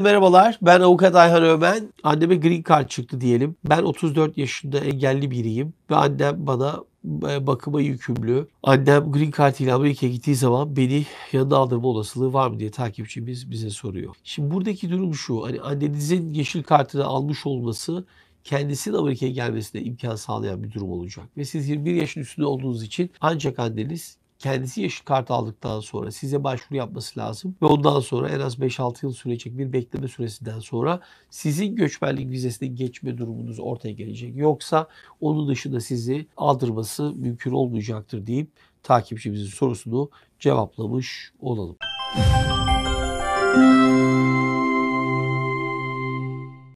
Merhabalar, ben avukat Ayhan Ömen. Anneme green card çıktı diyelim. Ben 34 yaşında engelli biriyim ve annem bana e, bakıma yükümlü. Annem green card ile Amerika'ya gittiği zaman beni yanına aldırma olasılığı var mı diye takipçimiz bize soruyor. Şimdi buradaki durum şu, hani annenizin yeşil kartını almış olması kendisinin Amerika'ya gelmesine imkan sağlayan bir durum olacak. Ve siz 21 yaşın üstünde olduğunuz için ancak anneniz kendisi yeşil kart aldıktan sonra size başvuru yapması lazım. Ve ondan sonra en az 5-6 yıl sürecek bir bekleme süresinden sonra sizin göçmenlik vizesine geçme durumunuz ortaya gelecek. Yoksa onun dışında sizi aldırması mümkün olmayacaktır deyip takipçimizin sorusunu cevaplamış olalım.